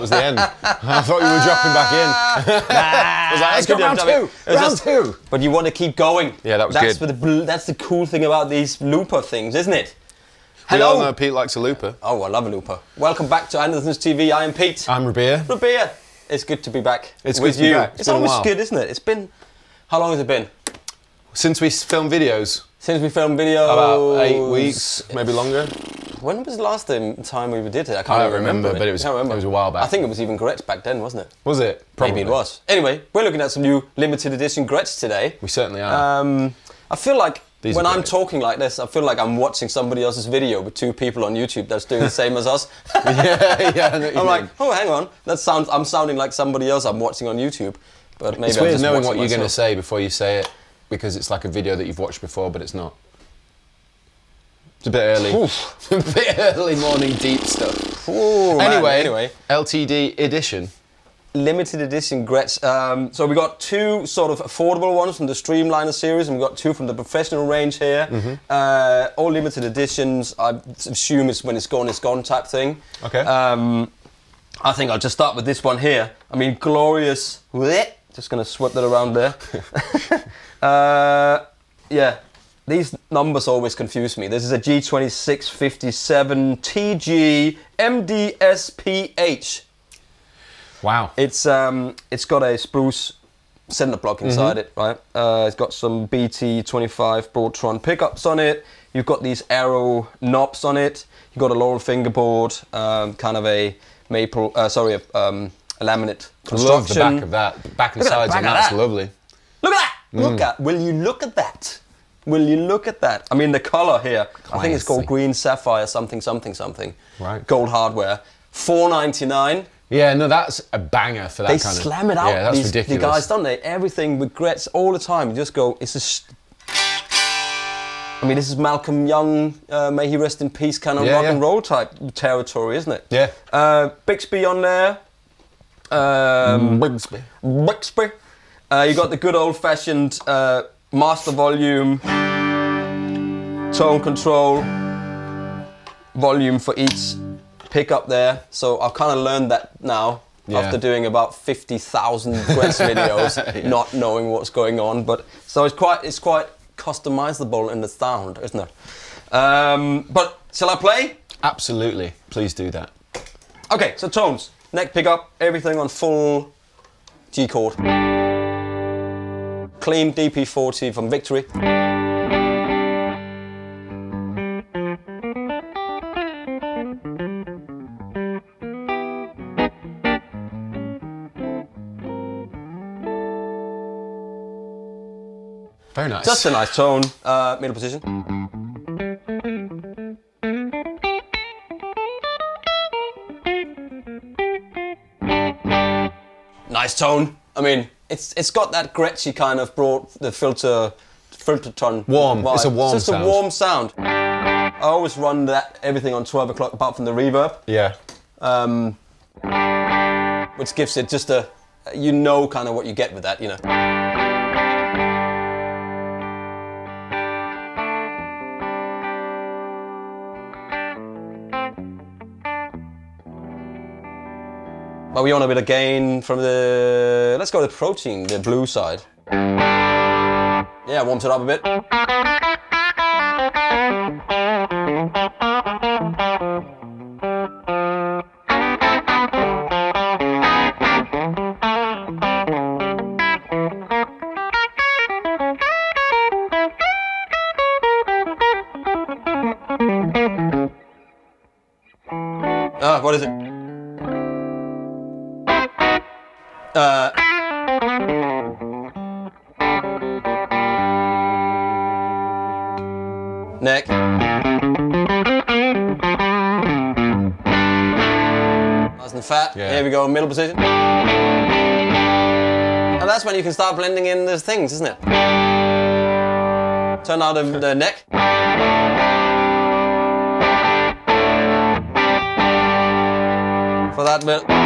that was the end. I thought you were dropping back in. I was like, let's go Good round two. It was Round just- two. But you want to keep going. Yeah, that was that's good. what the bl- that's the cool thing about these looper things, isn't it? We all Hello. know Pete likes a looper. Oh, I love a looper. Welcome back to Andertons TV. I am Pete. I'm Rabea. Rabea. It's good to be back. It's good with to be you. back. It's, It's been a always good, isn't it? It's been. How long has it been Since we filmed videos, since we filmed videos? about eight weeks, maybe longer. When was the last time we did it? I can't I remember, remember, but it was- remember. it was a while back. I think it was even Gretsch back then, wasn't it? Was it? Probably. Maybe it was. Anyway, we're looking at some new limited edition Gretsch today. We certainly are. Um, I feel like These when I'm talking like this, I feel like I'm watching somebody else's video with two people on YouTube that's doing the same as us. yeah, yeah. I know what you I'm like, mean. oh, hang on, that sounds. I'm sounding like somebody else I'm watching on YouTube, but maybe it's I'm weird just knowing what you're going to say before you say it because it's like a video that you've watched before, but it's not. It's a bit early. Oof. a bit early morning deep stuff. Ooh, man, Anyway, anyway, LTD edition. limited edition Gretsch. Um, so we got two sort of affordable ones from the Streamliner series, and we got two from the professional range here. Mm-hmm. Uh, all limited editions. I assume it's when it's gone, it's gone type thing. Okay. Um, I think I'll just start with this one here. I mean, glorious. Just gonna swap that around there. uh, yeah. These numbers always confuse me. This is a G2657 TG MDSPH. Wow. It's um, it's got a spruce center block inside it, right? Uh, it's got some BT25 Broadtron pickups on it. You've got these arrow knobs on it. You've got a Laurel fingerboard, um, kind of a maple, uh, sorry, a, um, a laminate I love the back of that. Back and sides, and that's that. lovely. Look at that! Look at. Will you look at that? Will you look at that? I mean, the color here. I think it's called green sapphire something something something. Right. Gold hardware. Four ninety nine. Yeah, no, that's a banger for that They kind of. They slam it out. Yeah, that's these, ridiculous. The guys, don't they? Everything regrets all the time. You just go. It's a. I mean, this is Malcolm Young. Uh, may he rest in peace. Kind of Yeah, rock yeah. and roll type territory, isn't it? Yeah. Uh, Bixby on there. Um, Bigsby. Bixby. Uh, you got the good old fashioned uh, master volume, tone control, volume for each pickup there. So I've kind of learned that now Yeah. after doing about 50,000 Gretsch videos, not knowing what's going on. But so it's quite it's quite customizable in the sound, isn't it? Um, but shall I play? Absolutely. Please do that. Okay, so tones, neck pickup, everything on full G chord. Clean DP40 from Victory. Very nice. Just a nice tone, uh, middle position. Nice tone. I mean, it's it's got that Gretschy kind of brought the filter filter tone. Warm. It's a warm It's just sound. a warm sound. I always run that everything on 12 o'clock apart from the reverb, yeah. um, which gives it just a you know kind of what you get with that, you know. But we want a bit of gain from the. Let's go to the protein, the blue side. Yeah, warms it up a bit. Ah, what is it? Uh. Neck. Nice and fat. Yeah. Here we go, middle position. And that's when you can start blending in those things, isn't it? Turn out the, the neck. For that bit.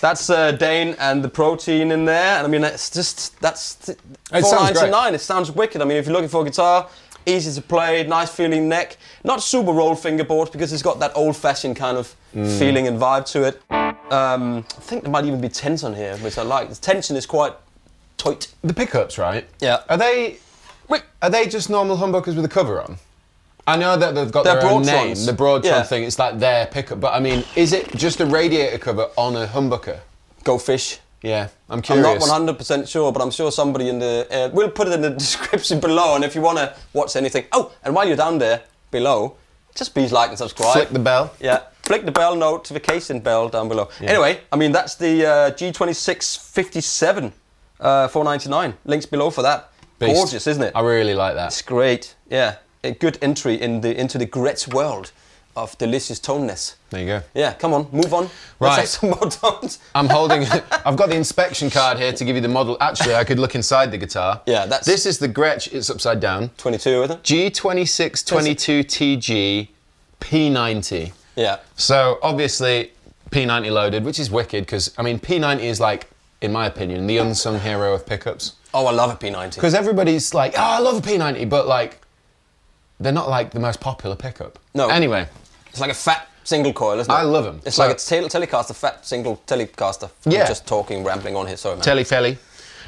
That's uh, Dane and the protein in there, and I mean it's just that's It four sounds ninety great. nine. It sounds wicked. I mean, if you're looking for a guitar, easy to play, nice feeling neck, not super roll fingerboard because it's got that old fashioned kind of Mm. feeling and vibe to it. Um, I think there might even be tense on here, which I like. The tension is quite tight. The pickups, right? Yeah. Are they? Are they just normal humbuckers with a cover on? I know that they've got They're their own name, Broadtrons. the Broadtron Yeah. thing. It's like their pickup, but I mean, is it just a radiator cover on a humbucker? Go fish. Yeah, I'm curious. I'm not 100% sure, but I'm sure somebody in the. Uh, we'll put it in the description below, and if you want to watch anything. Oh, and while you're down there below, just please like and subscribe. Flick the bell. Yeah, click the bell notification bell down below. Anyway, I mean that's the uh, G2657 uh, 499. Links below for that. Beast. Gorgeous, isn't it? I really like that. It's great. Yeah, a good entry in the into the Gretsch world of delicious toneness. There you go. Yeah, come on, move on. Right. Let's have some more tones. I'm holding. I've got the inspection card here to give you the model. Actually, I could look inside the guitar. Yeah, that's- This is the Gretsch. It's upside down. 22 22, isn't it? G2622 TG P90. Yeah. So obviously P90 loaded, which is wicked because I mean P90 is like, in my opinion, the unsung hero of pickups. Oh, I love a P90. Because everybody's like, oh, I love a P90, but like, they're not like the most popular pickup. No. Anyway, It's like a fat single coil, isn't it? I love them. It's So- like a tel- Telecaster, fat single Telecaster. Yeah. just talking, rambling on here. Sorry, man. Telly Felly.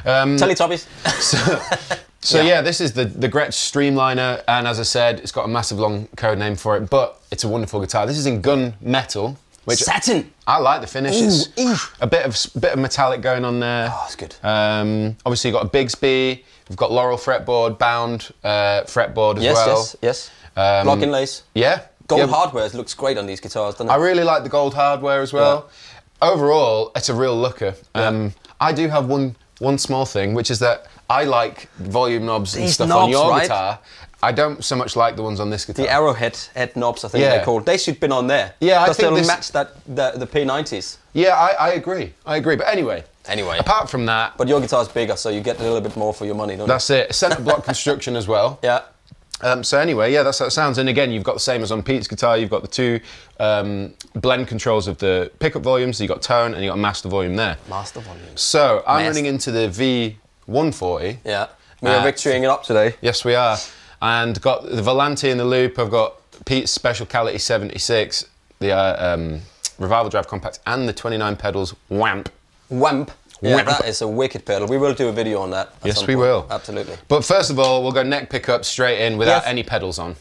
Um, Teletubbies. So Yeah. yeah. this is the the Gretsch Streamliner, and as I said, it's got a massive long code name for it, but it's a wonderful guitar. This is in gun metal, which Satin. I like the finish. It's Ooh, ooh. a bit of bit of metallic going on there. Oh, it's good. Um, obviously, you've got a Bigsby. We've got Laurel fretboard, bound uh, fretboard as Yes, well. yes, yes. Um, Block inlays. Yeah. Gold yeah, hardware looks great on these guitars, doesn't it? I really like the gold hardware as well. Overall, it's a real looker. Um, I do have one one small thing, which is that I like volume knobs and These stuff on your right? guitar. I don't so much like the ones on this guitar. the arrowhead head knobs, I think Yeah. they're called. They should have been on there. Yeah, I think they'll this- match that the, the P90s. yeah, I, I agree. I agree. But anyway, Anyway. apart from that, But your guitar's bigger, so you get a little bit more for your money, don't that's it. Centre block construction as well. Yeah. Um, so anyway, yeah, that's how it sounds. And again, you've got the same as on Pete's guitar. You've got the two um, blend controls of the pickup volumes. So you've got tone and you've got master volume there. Master volume. So I'm Master. running into the V140. Yeah. We are Uh, victorying it up today. Yes, we are. And got the Volante in the loop. I've got Pete's Special Quality 76, the uh, um, Revival Drive Compact, and the 29 pedals WAMP. Wamp. Yeah, Wamp. that is a wicked pedal. We will do a video on that. Yes, we point. will. Absolutely. But first of all, we'll go neck pickup straight in without Yes. any pedals on.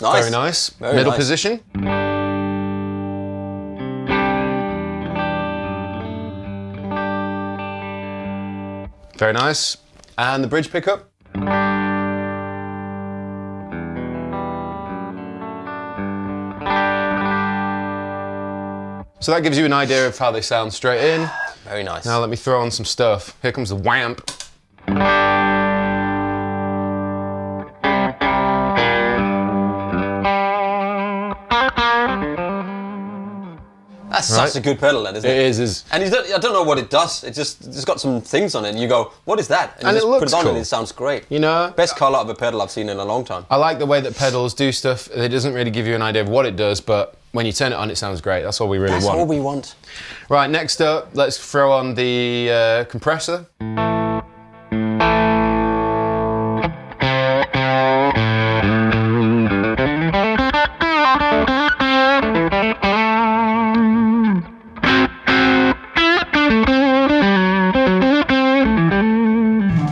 Nice. Very nice. Very Middle nice. position. Very nice. And the bridge pickup. So that gives you an idea of how they sound straight in. Very nice. Now let me throw on some stuff. Here comes the whamp. That's Right. such a good pedal, that isn't It it? is, is And you don't, I don't know what it does. It just it's got some things on it. And you go, what is that? you And it just looks put it on cool. and it sounds great. you know. Best color of a pedal I've seen in a long time. I like the way that pedals do stuff. It doesn't really give you an idea of what it does, but when you turn it on, it sounds great. That's all we really That's want. That's all we want. Right, next up, let's throw on the uh, compressor.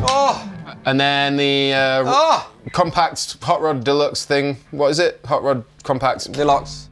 Oh, And then the uh, oh, compact Hot Rod Deluxe thing. What is it? Hot Rod Compact. deluxe.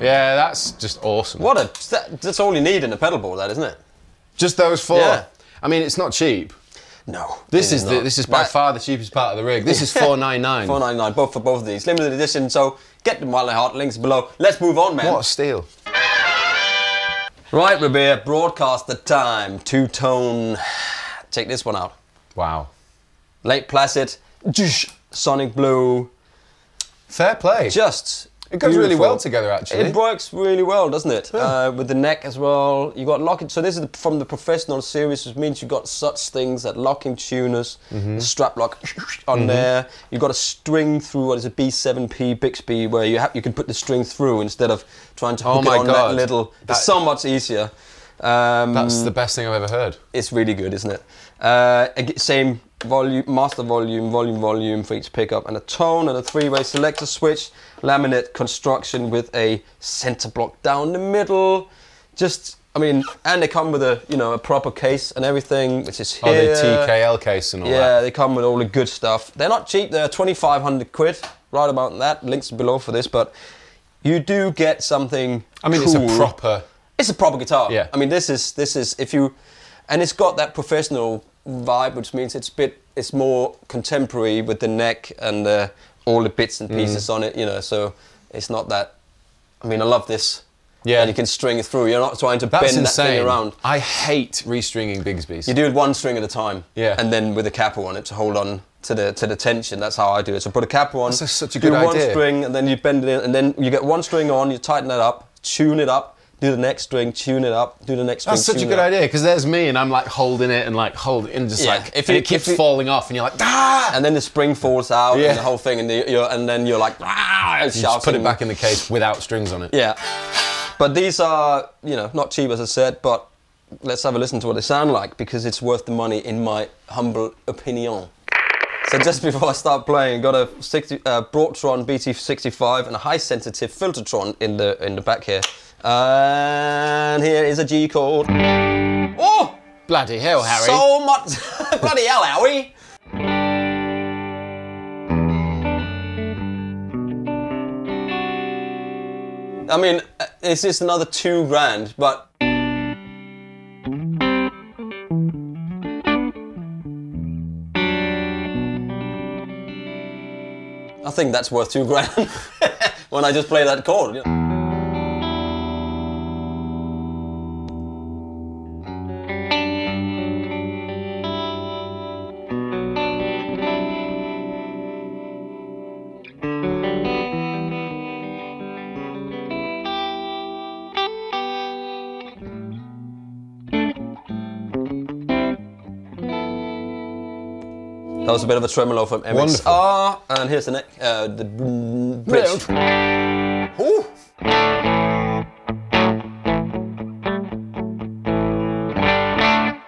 Yeah, that's just awesome. what a that, that's all you need in a pedal board, that isn't it? Just those four. Yeah. I mean, it's not cheap. No. This is the, this is by That- far the cheapest part of the rig. This is four nine nine. 499 both for both of these limited edition. So get them while they're hot. Links below. Let's move on, man. What a steal! Right, broadcast the time. Two tone. Check this one out. Wow. Lake Placid, Sonic Blue. Fair play. Just. It goes really well together, actually. It works really well, doesn't it? Uh, with the neck as well. You got locking. So this is from the professional series, which means you've got such things that locking tuners, Mm-hmm. strap lock on there. You've got a string through what is a B7P Bixby, where you have you can put the string through instead of trying to Oh hook my it on God. that little. That- it's so much easier. Um, That's the best thing I've ever heard. it's really good, isn't it? Uh, same volume, master volume, volume, volume for each pickup, and a tone and a three-way selector switch, laminate construction with a center block down the middle. Just, I mean, and they come with a you know a proper case and everything, which is Oh, here. the TKL case and all Yeah, that. Yeah, they come with all the good stuff. They're not cheap. They're 2,500 quid, right about that. Links below for this, but you do get something. I mean, it's a proper. It's a proper guitar. Yeah. I mean, this is this is if you, and it's got that professional vibe, which means it's a bit it's more contemporary with the neck and uh, all the bits and pieces Mm. on it. You know, so it's not that. I mean, I love this. Yeah. And you can string it through. You're not trying to That's bend insane. that thing around. I hate restringing Bigsby's. You do it one string at a time. Yeah. And then with a capo on it to hold on to the to the tension. That's how I do it. So put a capo on. That's such a good do good one string and then you bend it in, and then you get one string on. You tighten that up, tune it up, do the next string, tune it up, do the next string. That's such a good idea because there's me and I'm like holding it and like holding it, and just Yeah, like if you- it keeps you- falling off and you're like ah And then the spring falls out Yeah. and the whole thing, and, the, you're, and then you're like, ah, and just put it back in the case without strings on it. Yeah. But these are, you know, not cheap as I said, but let's have a listen to what they sound like because it's worth the money in my humble opinion. So just before I start playing, got a 60, uh, Broadtron BT65 and a high sensitive Filtertron in the in the back here. And here is a G chord. Oh! Bloody hell, Harry. So much bloody hell, Howie! I mean, uh, it's just another two grand, but I think that's worth two grand when I just play that chord. you know. That was a bit of a tremolo from MXR, and here's the neck, uh, the bridge. Ooh.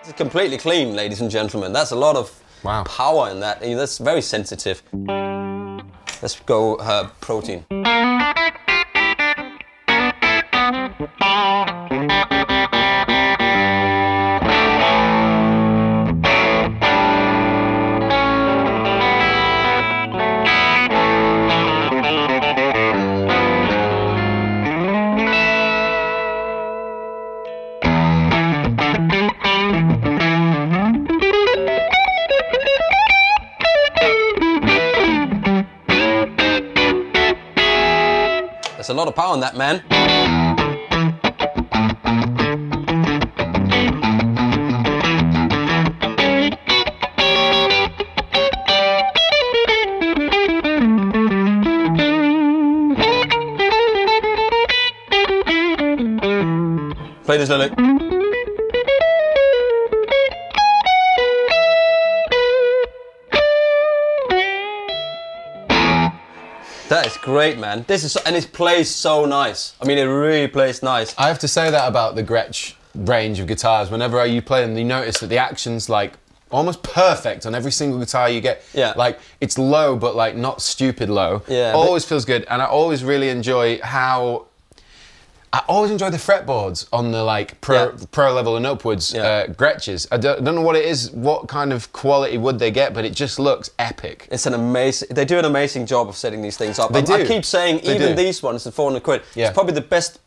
It's completely clean, ladies and gentlemen. That's a lot of Wow. power in that. That's very sensitive. Let's go uh, protein. A lot of power in that, man. Play this, Lily. Great, man. This is so, and it plays so nice. I mean, it really plays nice. I have to say that about the Gretsch range of guitars. Whenever you play them, you notice that the action's like almost perfect on every single guitar you get. Yeah. Like it's low, but like not stupid low. Yeah, Always feels good, and I always really enjoy how. I always enjoy the fretboards on the like pro Yeah. pro level and upwards Yeah. uh, Gretches. I don't, don't know what it is, what kind of quality would they get, but it just looks epic. It's an amazing. They do an amazing job of setting these things up. They I, I do. keep saying They even do. these ones, the 400 quid, Yeah. it's probably the best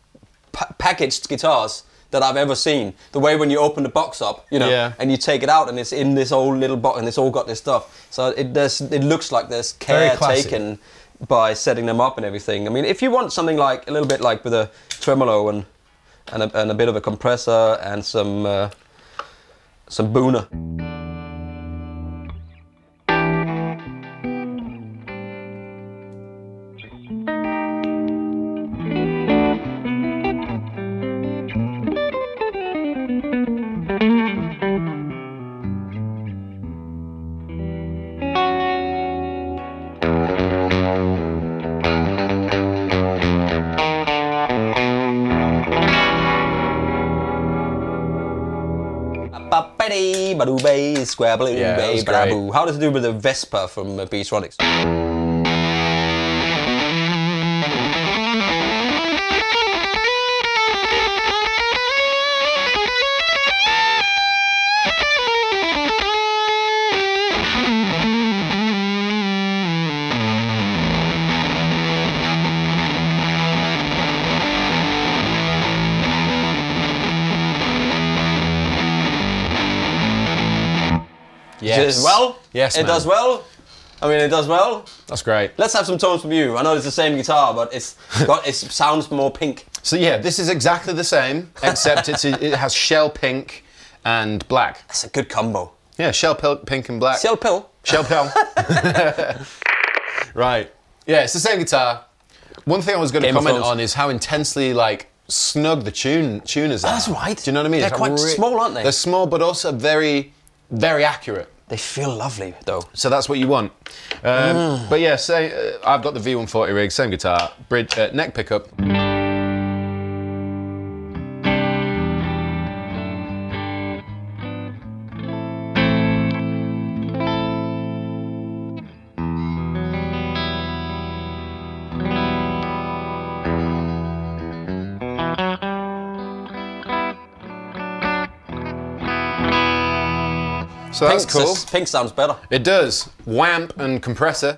pa- packaged guitars that I've ever seen. The way when you open the box up, you know, Yeah. and you take it out and it's in this old little box and it's all got this stuff. So it does. It looks like there's care taken by setting them up and everything. I mean, if you want something like a little bit like with a tremolo and and a, and a bit of a compressor and some uh, some booner. Square blue, Yeah, that bay, was great. How does it do with the Vezzpa from Beetronics? Yes. Does well? Yes, It man. does well? I mean, it does well. That's great. Let's have some tones from you. I know it's the same guitar, but it's got it sounds more pink. So yeah, this is exactly the same, except it's it has shell pink and black. That's a good combo. Yeah, shell pink and black. Shell pill. Shell pill. right. Yeah, it's the same guitar. One thing I was going to Game comment on is how intensely like snug the tune tuners oh, are. That's right. Do you know what I mean? They're It's quite small, aren't they? They're small, but also very, very accurate. They feel lovely though. So that's what you want. Um, But yeah, say uh, I've got the V140 rig, same guitar, bridge, uh, neck pickup. So that's Pink, cool. pink sounds better. It does. Wamp and compressor.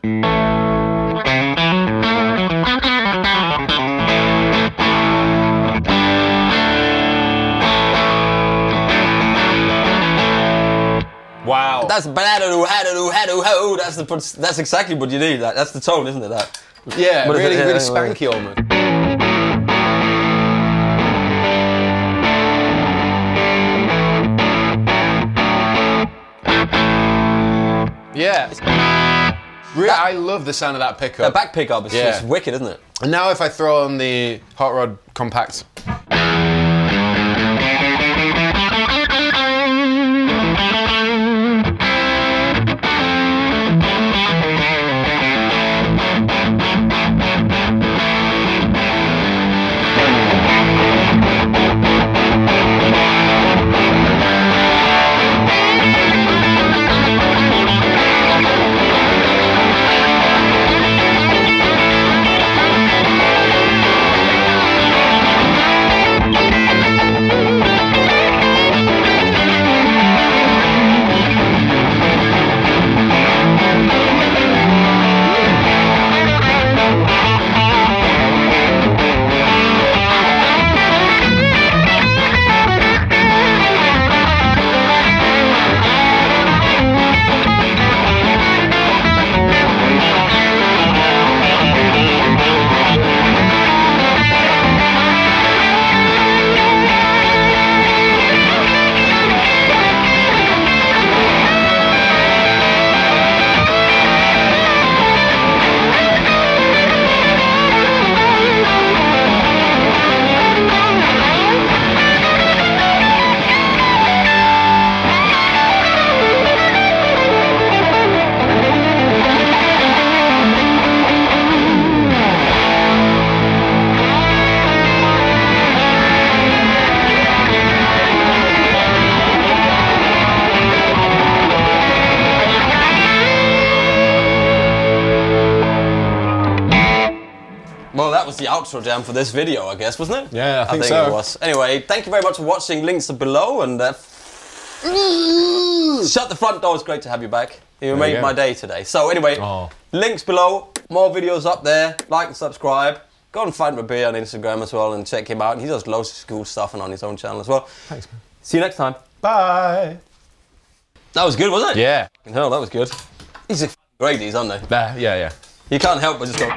Wow. That's ba-da-do, ha-da-do, ho. That's the that's exactly what you need. That that's the tone, isn't it? That. yeah, really, it? Yeah, really spanky almost. Yeah. Re- I love the sound of that pickup. The back pickup is Yeah. just wicked, isn't it? And now if I throw on the Hot Rod Compact. That was the outro jam for this video, I guess, wasn't it? Yeah, I think it so. was. Anyway, thank you very much for watching. Links are below, and uh, shut the front door. It's great to have you back. You you made my day today. So anyway, Oh. links below. More videos up there. Like and subscribe. Go and find Rabea on Instagram as well and check him out. He does loads of cool stuff and on his own channel as well. Thanks, man. See you next time. Bye. That was good, wasn't it? Yeah. Hell, that was good. These are great, these, aren't they? There, yeah, yeah. You can't help but just go.